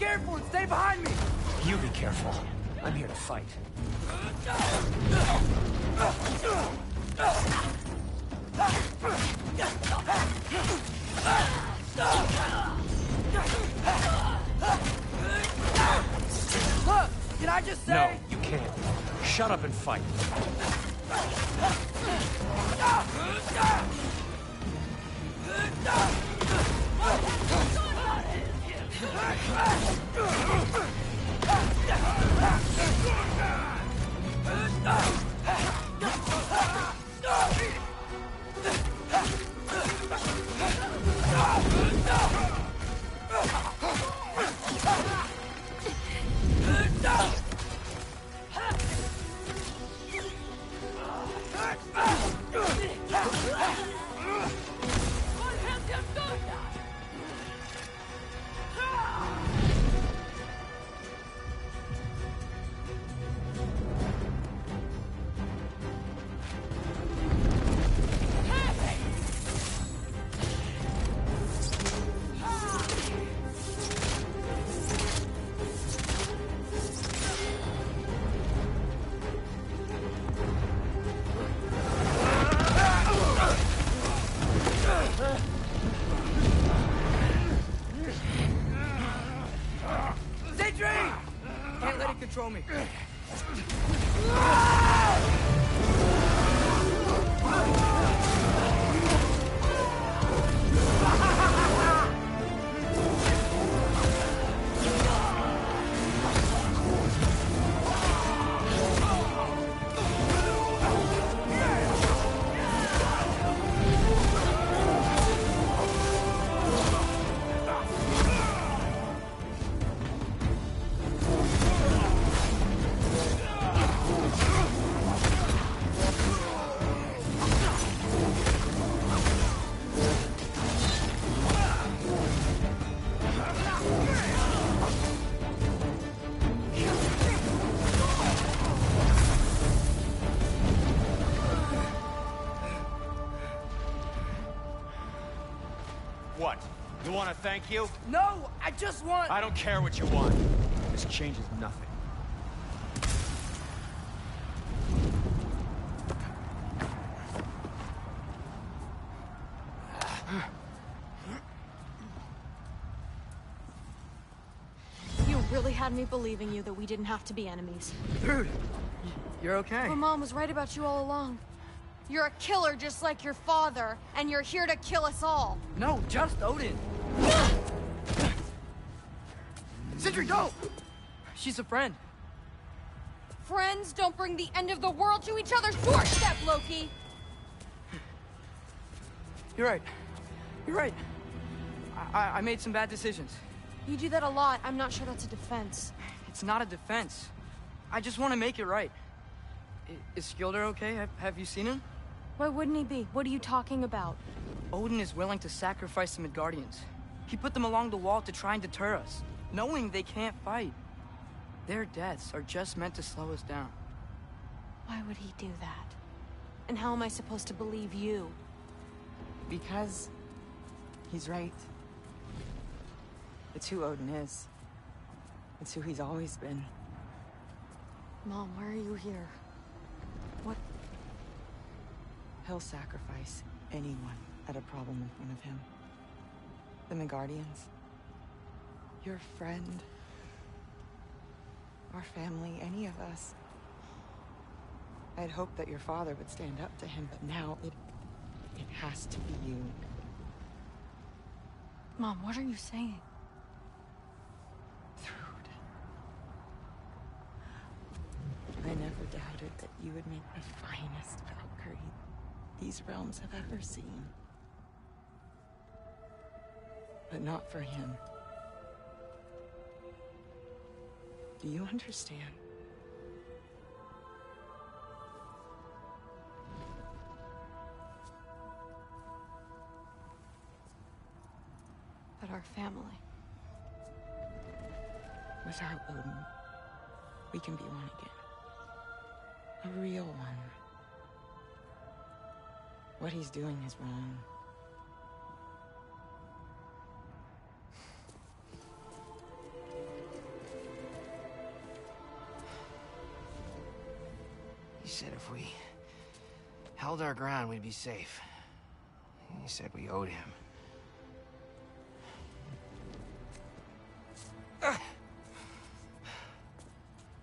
careful and stay behind me! You be careful. I'm here to fight. Look, can I just say... No, you can't. Shut up and fight. 哎哎 want to thank you? No, I just want... I don't care what you want. This changes nothing. You really had me believing you that we didn't have to be enemies. Dude, you're okay. My mom was right about you all along. You're a killer just like your father, and you're here to kill us all. No, just Odin. Sentry, don't! She's a friend. Friends don't bring the end of the world to each other's doorstep, Loki! You're right. You're right. I, I, I made some bad decisions. You do that a lot. I'm not sure that's a defense. It's not a defense. I just want to make it right. I, is Skilder okay? Have, have you seen him? Why wouldn't he be? What are you talking about? Odin is willing to sacrifice the Midgardians. He put them along the wall to try and deter us, knowing they can't fight. Their deaths are just meant to slow us down. Why would he do that? And how am I supposed to believe you? Because he's right. It's who Odin is. It's who he's always been. Mom, why are you here? What? He'll sacrifice anyone at a problem in front of him. The Midgardians. Your friend. Our family, any of us. I'd hoped that your father would stand up to him, but now it... it has to be you. Mom, what are you saying? Thrud. I never doubted that you would make the finest Valkyrie these realms have ever seen. But not for him. Do you understand? But our family. Without Odin, we can be one again. A real one. What he's doing is wrong. He said if we held our ground, we'd be safe. He said we owed him.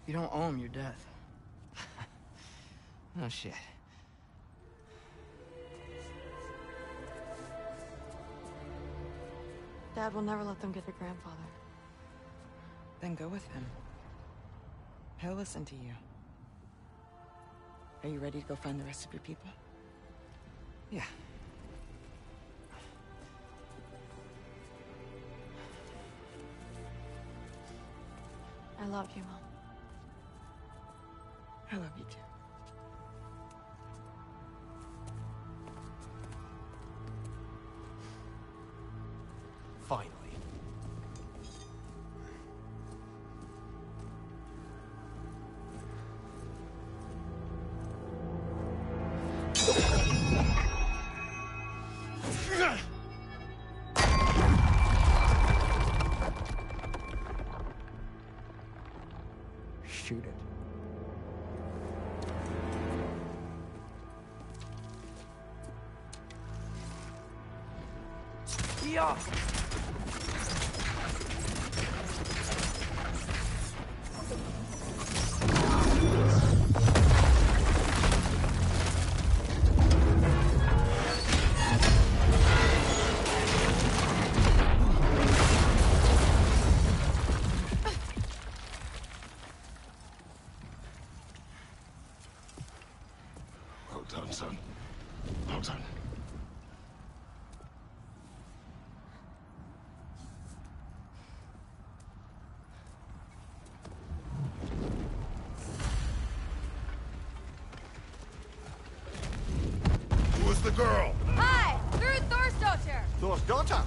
You don't owe him your death. no shit. Dad will never let them get their grandfather. Then go with him. He'll listen to you. Are you ready to go find the rest of your people? Yeah. I love you, Mom. I love you too. Shoot it. Yeah. Daughter!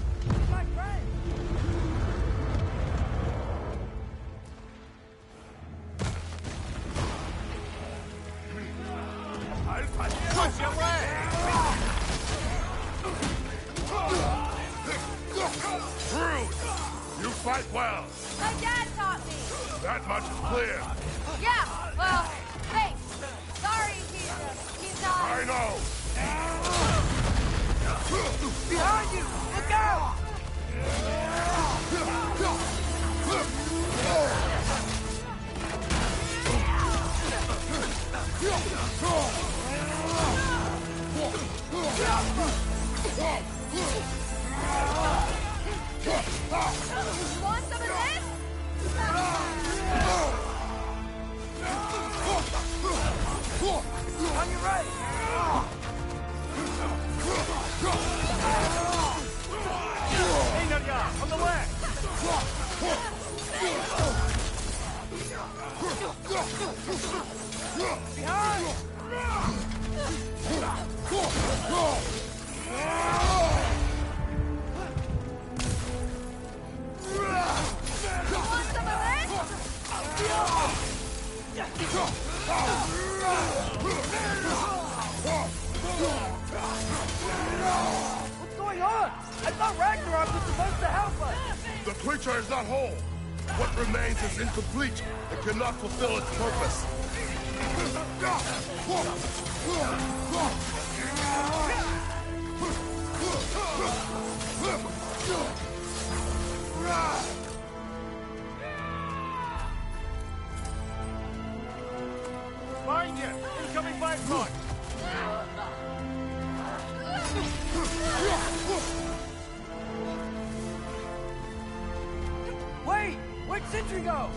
Sindri go?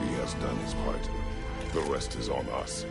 He has done his part. The rest is on us.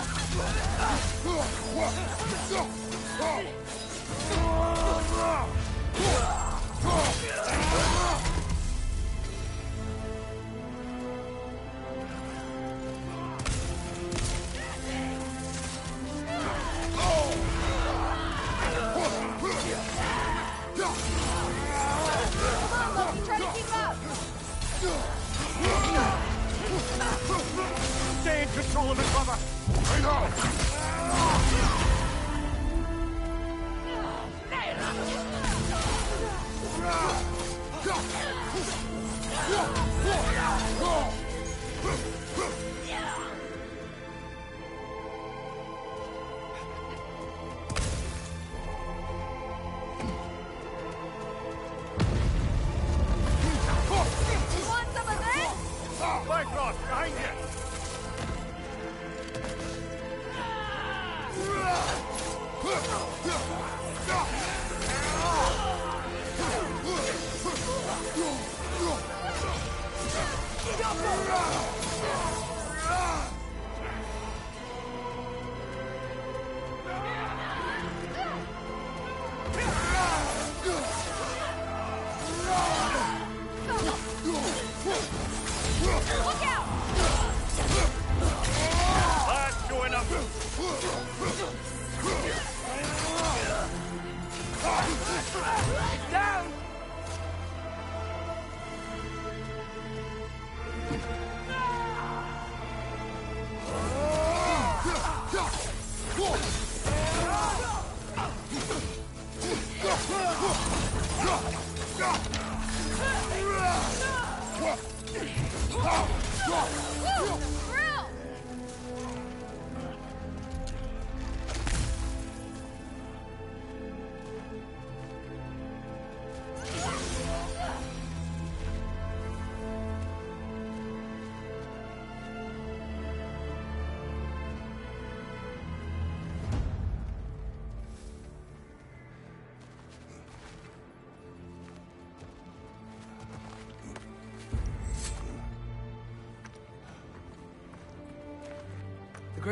Oh, Down! Woo!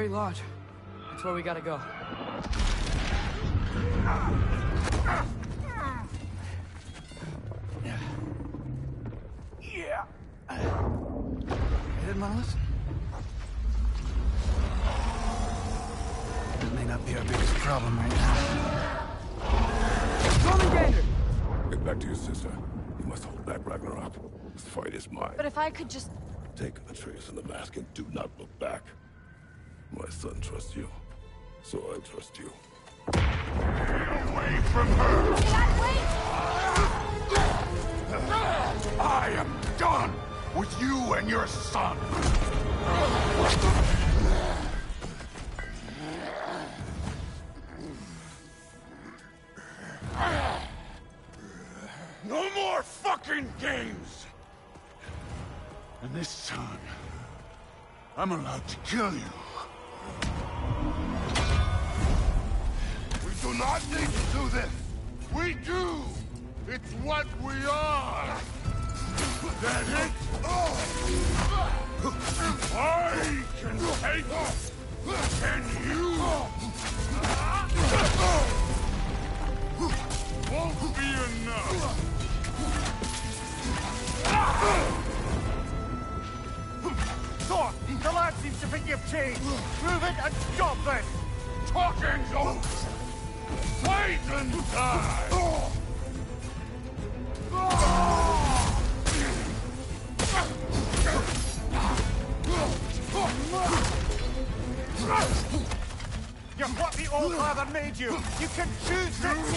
The Great Lodge. That's where we gotta go. Yeah. You didn't want to listen? That may not be our biggest problem right now. Jormungandr! Get back to your sister. You must hold back Ragnarok. This fight is mine. But if I could just... Take Atreus and the mask and do not look back. Son trusts you, so I trust you. Away from her! I am done with you and your son! No more fucking games! And this time, I'm allowed to kill you. Do not need to do this. We do. It's what we are. That it? I can take it. Can you? Won't be enough. Thor, the lad seems to think you've changed. Prove it and stop then. Talking oaths! Wait and die! You're what the All Father made you. You can choose this.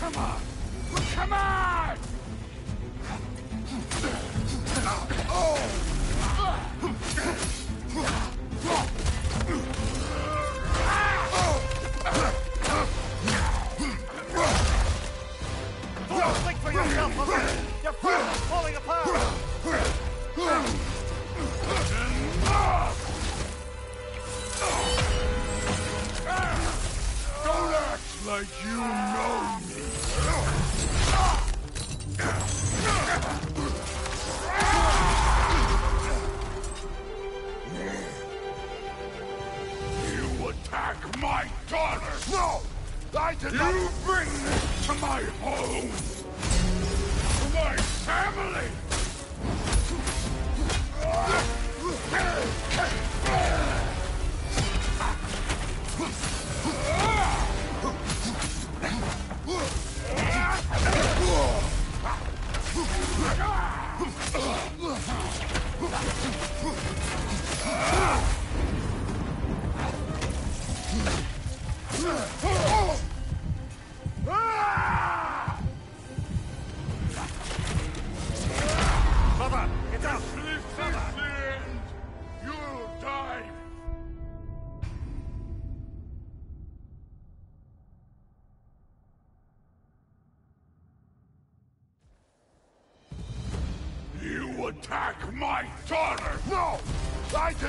Come on! Come on! Thor,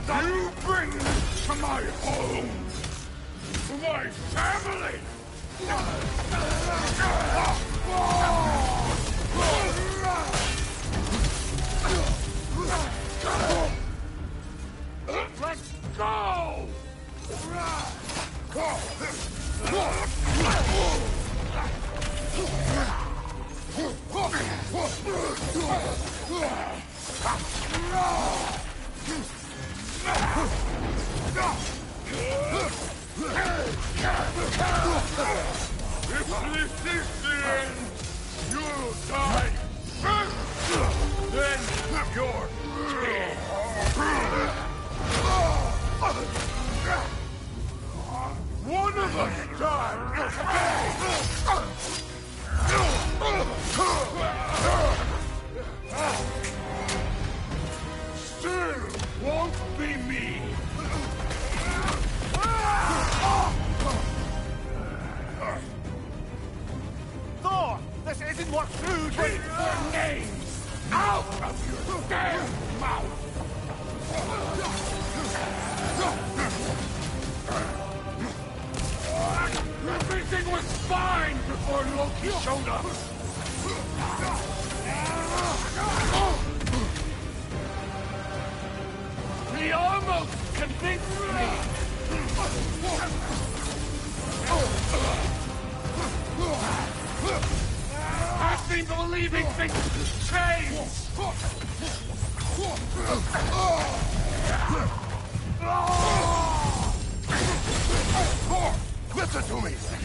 다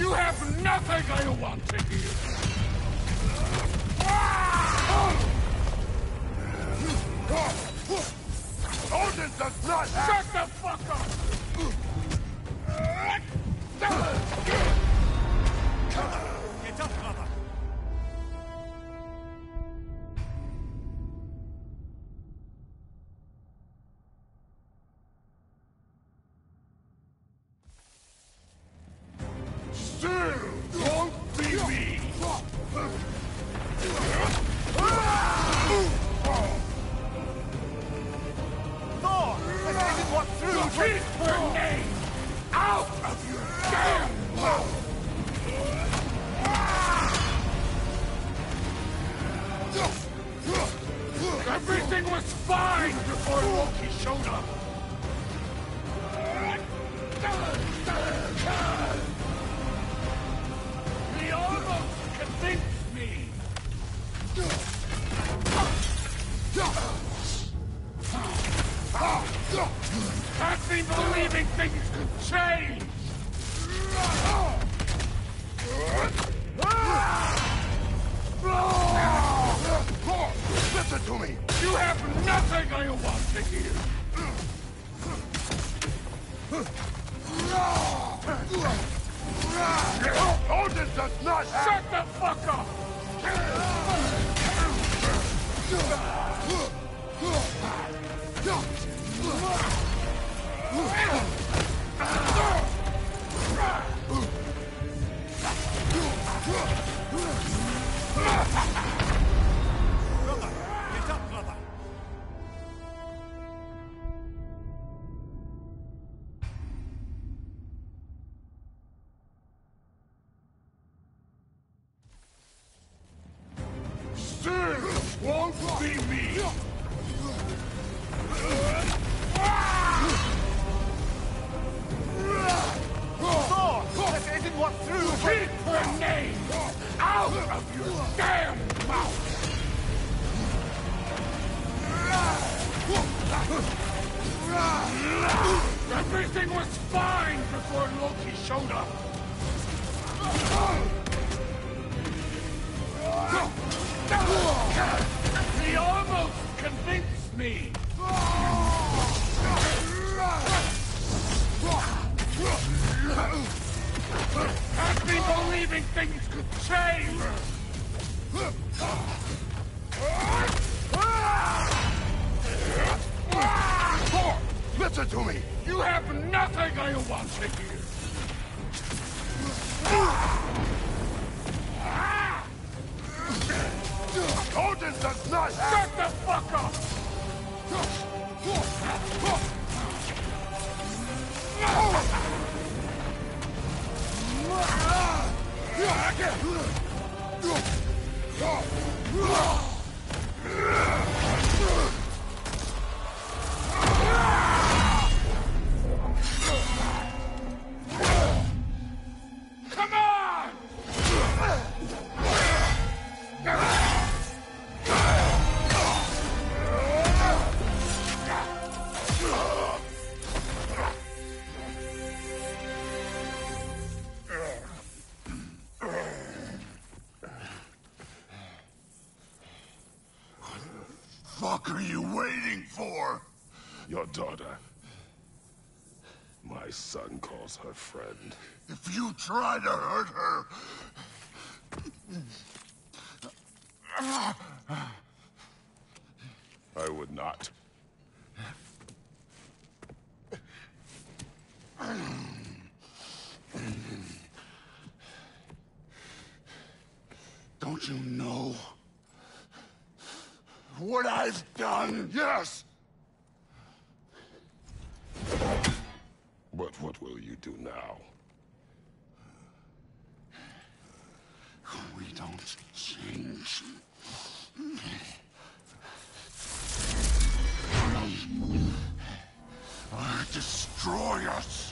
You have nothing I want to give. Odin does not have... Odin does not Shut the fuck up! Ah! Odin her friend. If you try to hurt her... I would not. Don't you know what I've done? Yes! But what will you do now? We don't change. Or destroy us.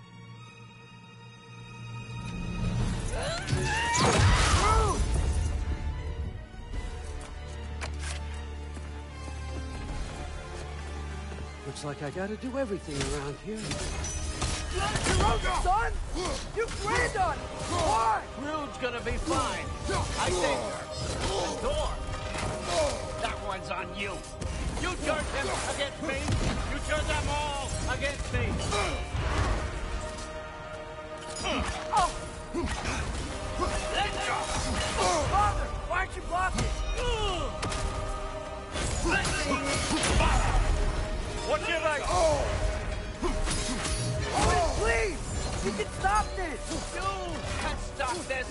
Looks like I gotta do everything around here. Son! You granddaughter! Why? Thrud's gonna be fine. I think. And Thor. That one's on you. You turned him against me. You turned them all against me. Let go! Father, why aren't you blocking? What's your right? Owen, oh. oh, please! We can stop this! You can stop this.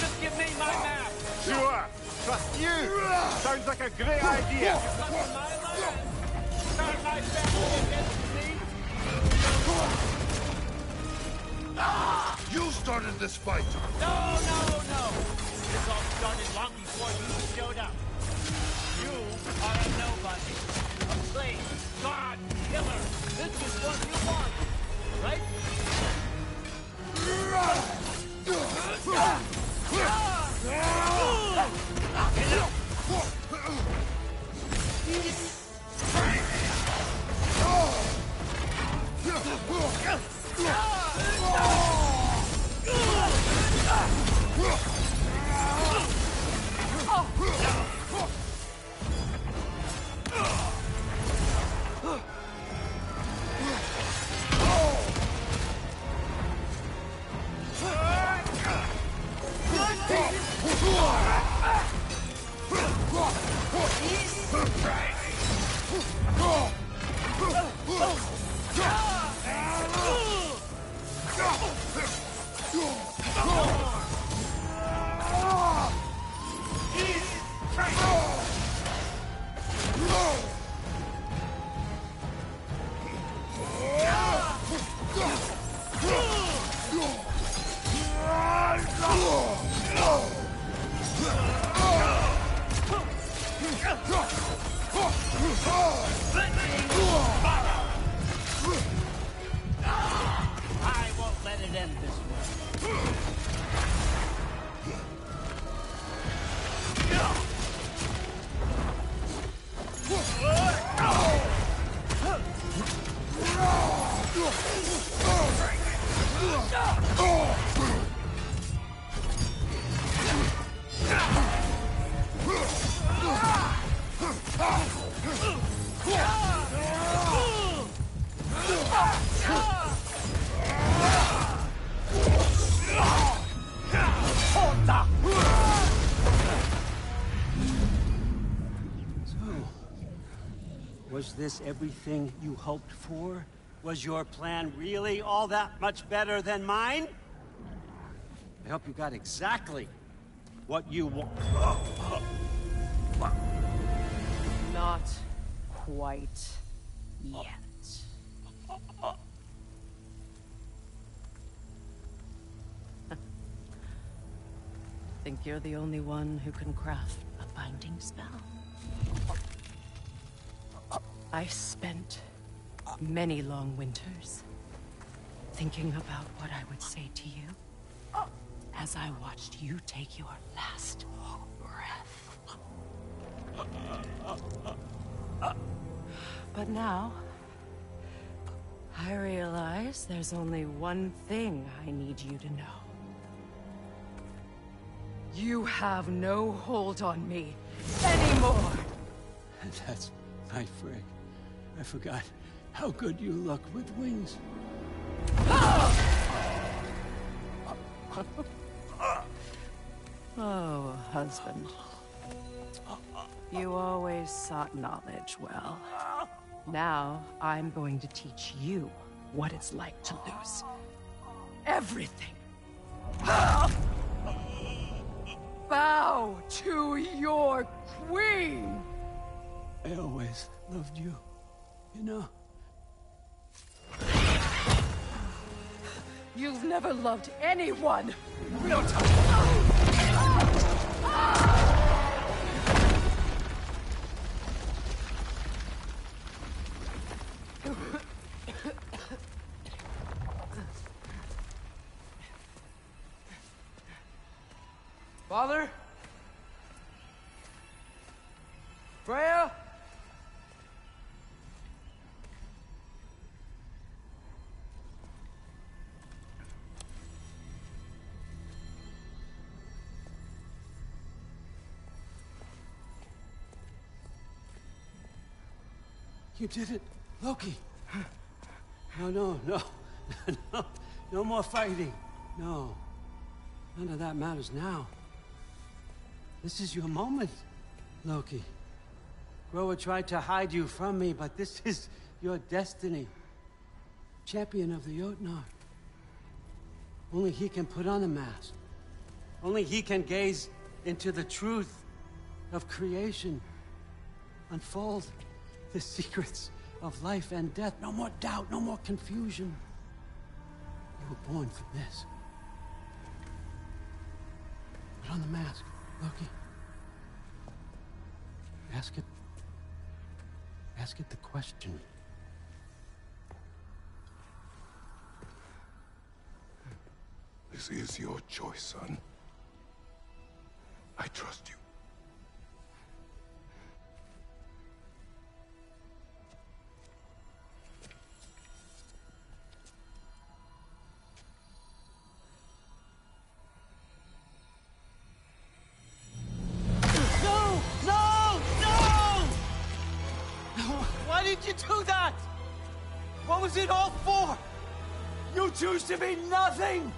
Just give me my map. Sure! Trust you! Sounds like a great idea! Come to my land. Turn my family against me. Use started this fight. No, no, no! This all started long before you showed up. Are a nobody. A slave. God. Killer. This is what you want. Right? I this everything you hoped for? Was your plan really all that much better than mine? I hope you got exactly what you want. Not quite yet. Think you're the only one who can craft a binding spell? I've spent many long winters thinking about what I would say to you as I watched you take your last breath. But now, I realize there's only one thing I need you to know. You have no hold on me anymore! And that's my Frick. I forgot how good you look with wings. Oh, husband. You always sought knowledge well. Now, I'm going to teach you what it's like to lose everything. Bow to your queen! I always loved you. You know? You've never loved anyone! Real time. You did it, Loki. No, no, no, no, no more fighting. No, none of that matters now. This is your moment, Loki. Groa tried to hide you from me, but this is your destiny. Champion of the Jotnar. Only he can put on the mask. Only he can gaze into the truth of creation. Unfold the secrets of life and death. No more doubt, no more confusion. You were born for this. Put on the mask, Loki. Ask it. Ask it the question. This is your choice, son. I trust you. To be nothing!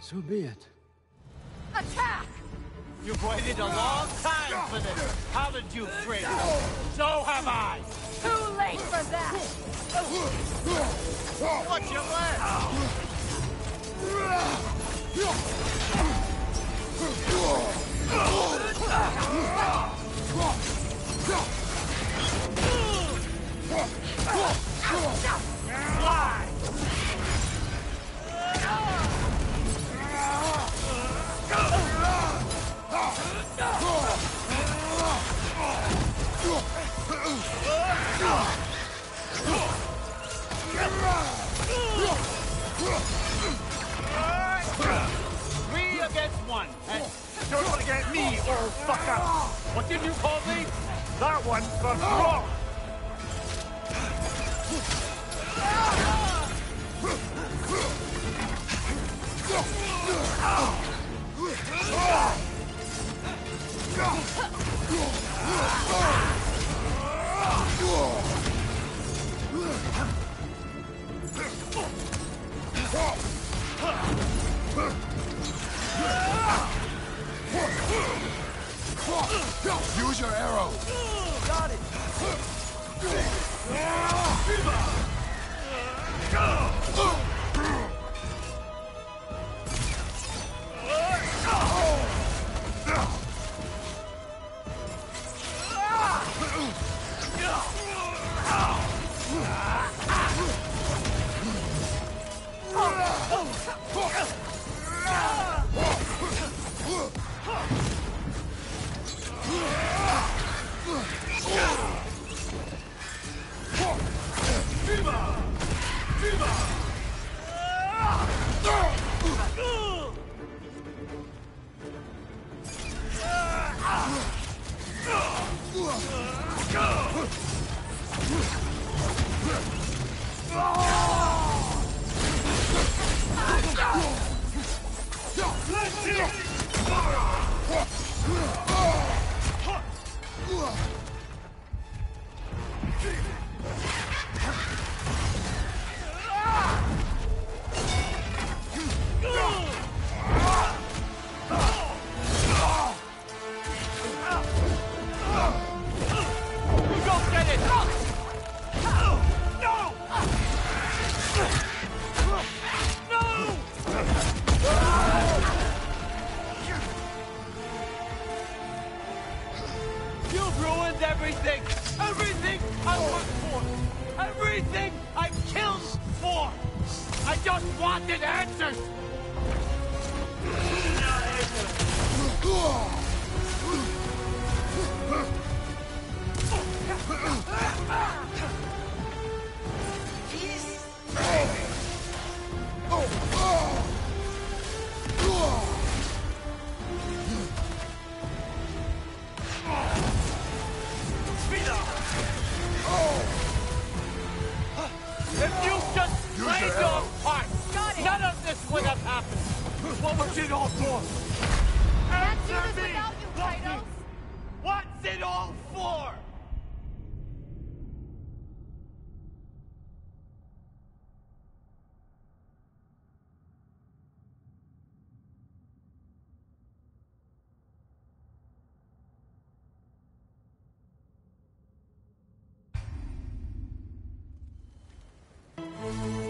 So be it. Attack! You've waited a long time for this, haven't you, Fritz? So have I! Too late for that! What's your plan? Three To get me all fucked up. what did you call me? That one's for wrong. your arrow.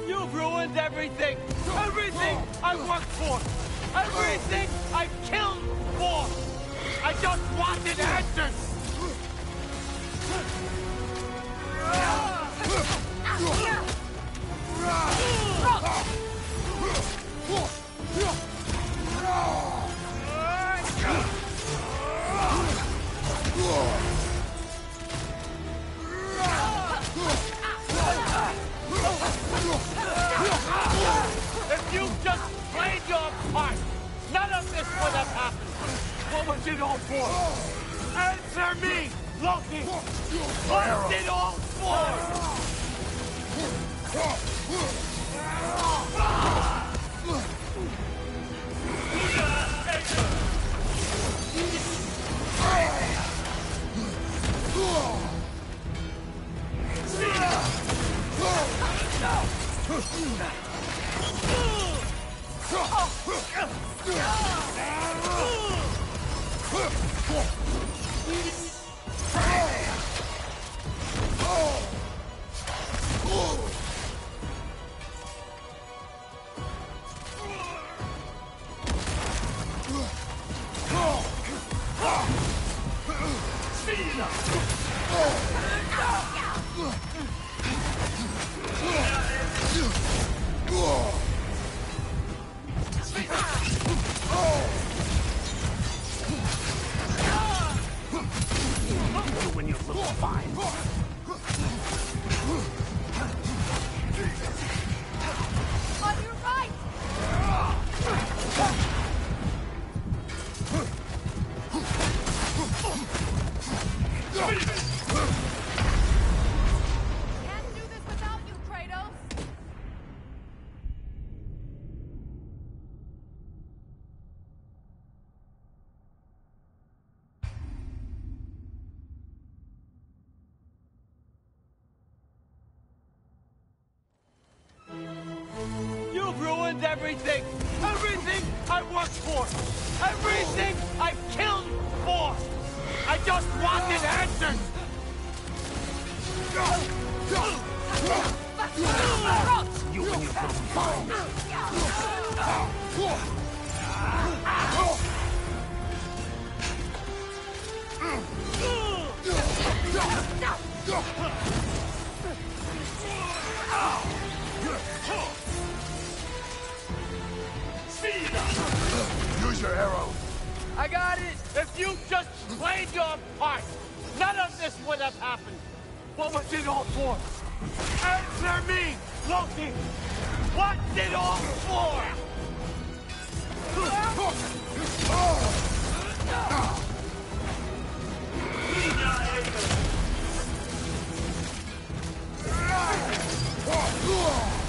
You've ruined everything! Everything I worked for! Everything I killed for! I just wanted answers! What was it all for? Answer me, Loki! What's it all for? Oh! When you little fine. This would have happened! What was it all for? Answer me, Loki! What's it all for? Come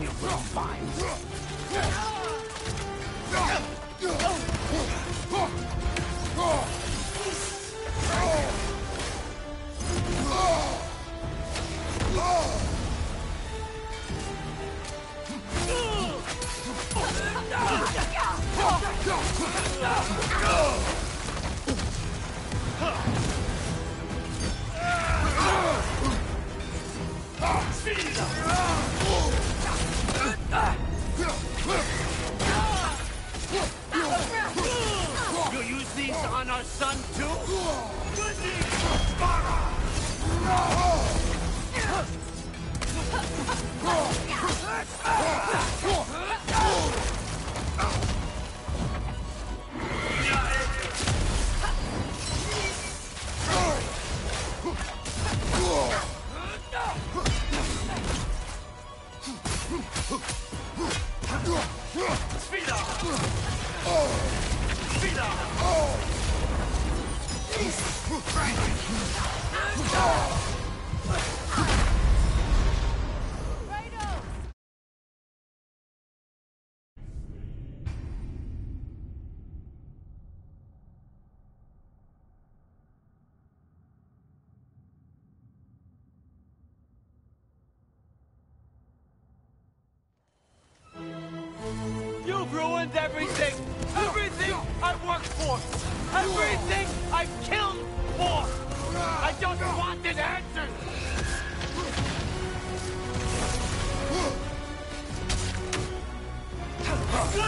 You and your You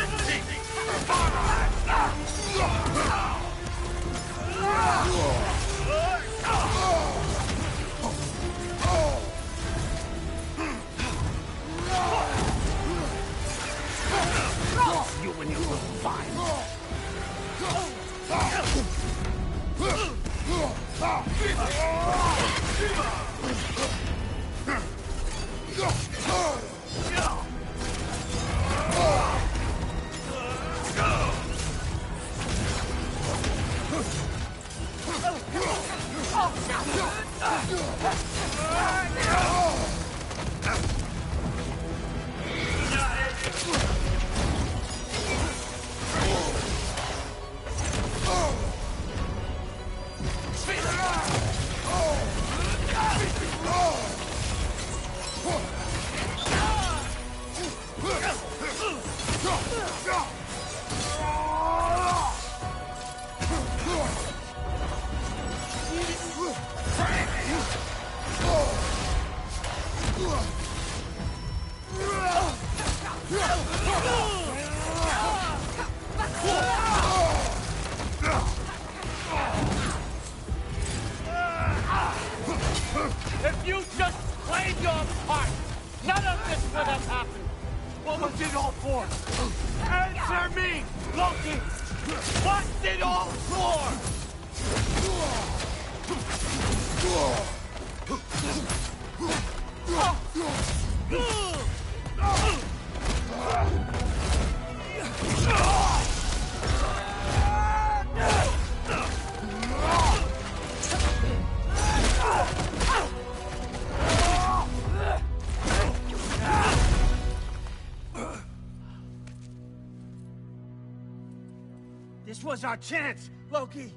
was our chance, Loki.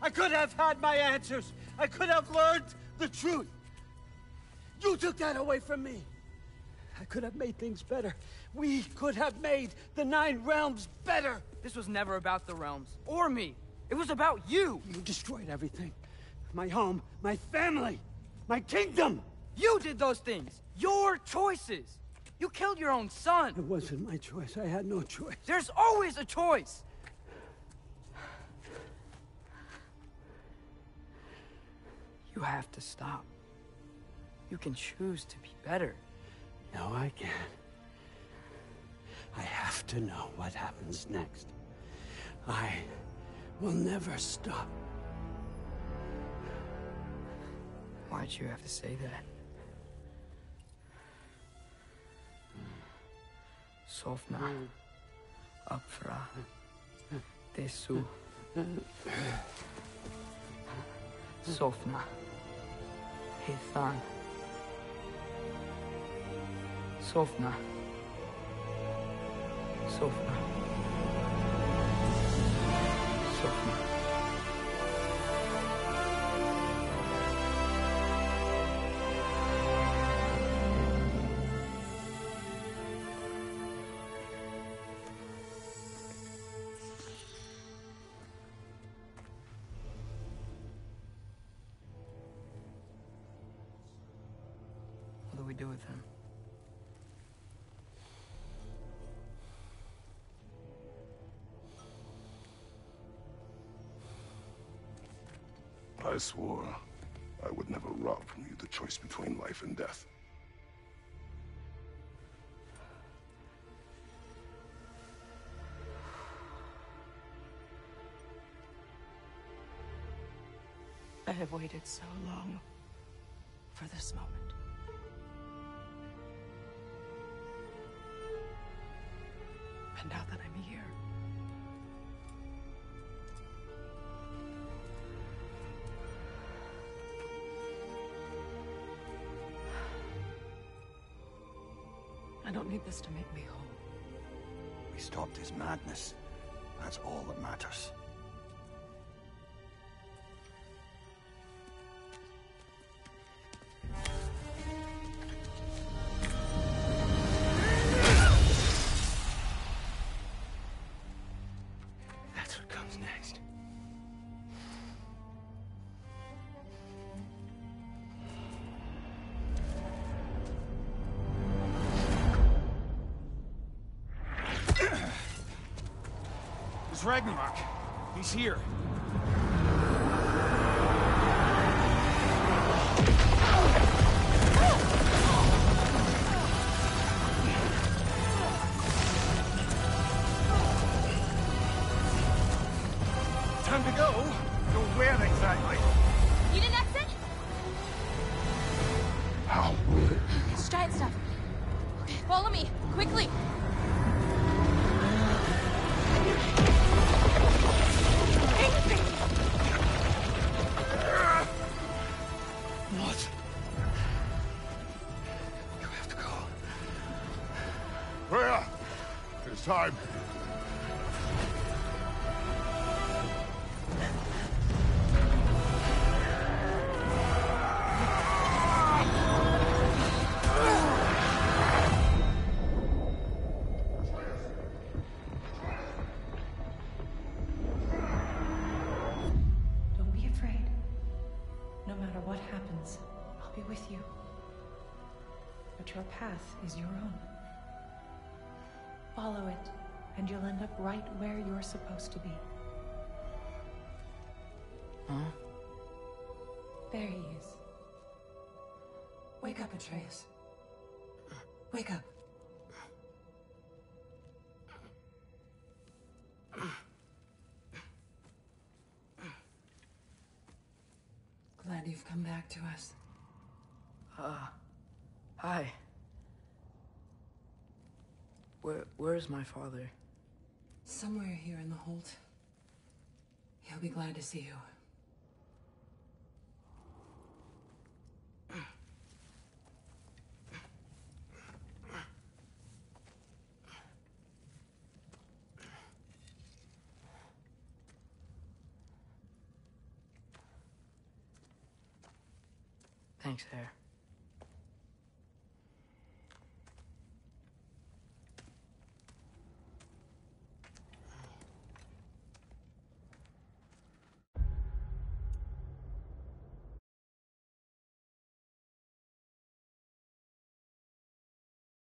I could have had my answers. I could have learned the truth. You took that away from me. I could have made things better. We could have made the Nine Realms better. This was never about the realms, or me. It was about you. You destroyed everything. My home, my family, my kingdom. You did those things. Your choices. You killed your own son. It wasn't my choice. I had no choice. There's always a choice. You have to stop. You can choose to be better. No, I can't. I have to know what happens next. I will never stop. Why'd you have to say that? Sofna. Apfra. Desu. Sofna. Hithan. Sofna. Sofna. Sofna. I swore I would never rob from you the choice between life and death. I have waited so long for this moment. Don't need this to make me whole. We stopped his madness. That's all that matters. Ragnarok. He's here. Time. Don't be afraid. No matter what happens, I'll be with you. But your path is your own. And you'll end up right where you're supposed to be. Huh? There he is. Wake up, Atreus. Wake up. Glad you've come back to us. Uh, hi. Where, where's my father? Somewhere here in the Holt. He'll be glad to see you. Thanks, Hare.